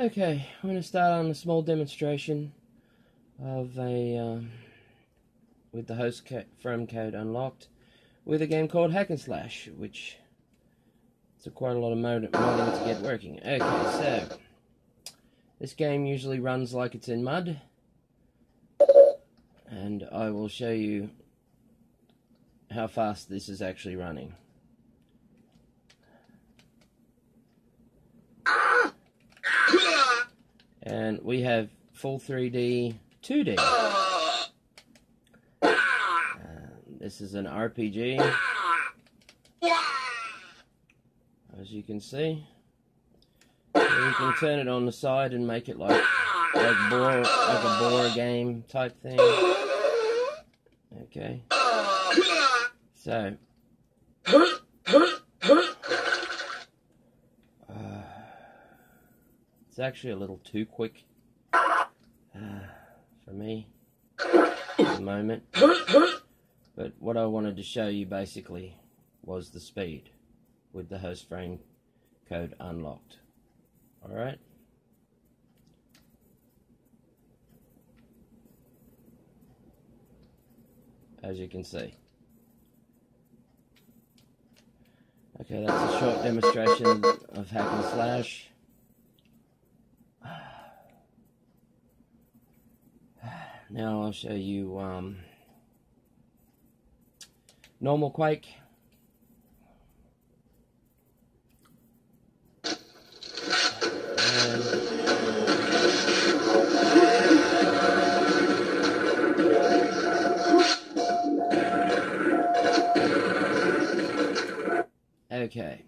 Okay, I'm going to start on a small demonstration of a um, with the host frame code unlocked with a game called Hack and Slash, which it's quite a lot of mod modding to get working. Okay, so this game usually runs like it's in mud, and I will show you how fast this is actually running. And we have full 3D, 2D. Uh, this is an RPG. As you can see, you can turn it on the side and make it like like boar, like a boar game type thing. Okay. So. It's actually a little too quick uh, for me at the moment. But what I wanted to show you basically was the speed with the host frame code unlocked. Alright? As you can see. Okay, that's a short demonstration of hack and slash. Now I'll show you um, normal Quake. Okay.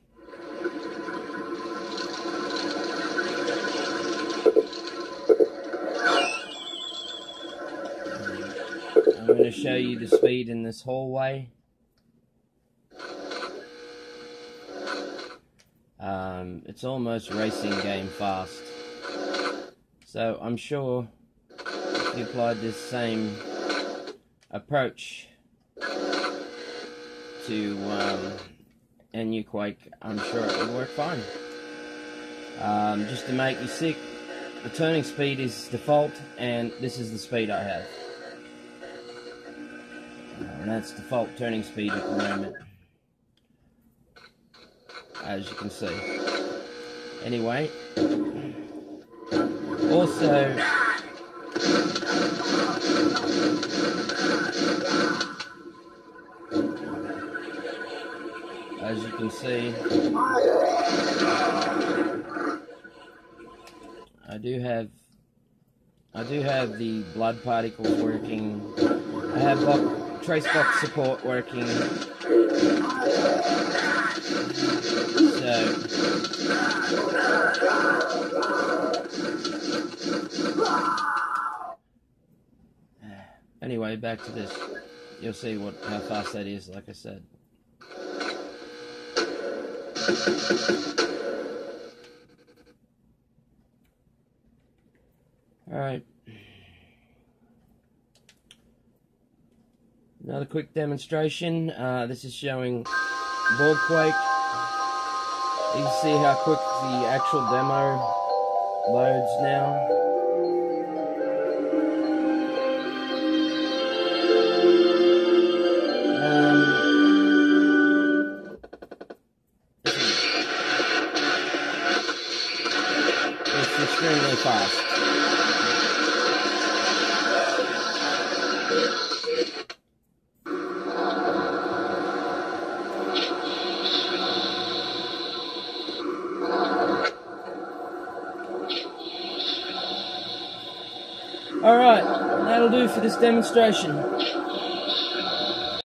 I'm going show you the speed in this hallway. Um, it's almost racing game fast. So I'm sure if you applied this same approach to um, I'm sure it would work fine. Um, just to make you sick, the turning speed is default and this is the speed I have and that's default turning speed at the moment as you can see. Anyway also as you can see I do have I do have the blood particles working. I have Tracebox support working. So. Anyway, back to this. You'll see what how fast that is, like I said. Alright. Another quick demonstration. Uh, this is showing Quake. You can see how quick the actual demo loads now. Um, it's extremely fast. Alright, that'll do for this demonstration.